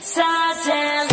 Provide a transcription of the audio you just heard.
suddenly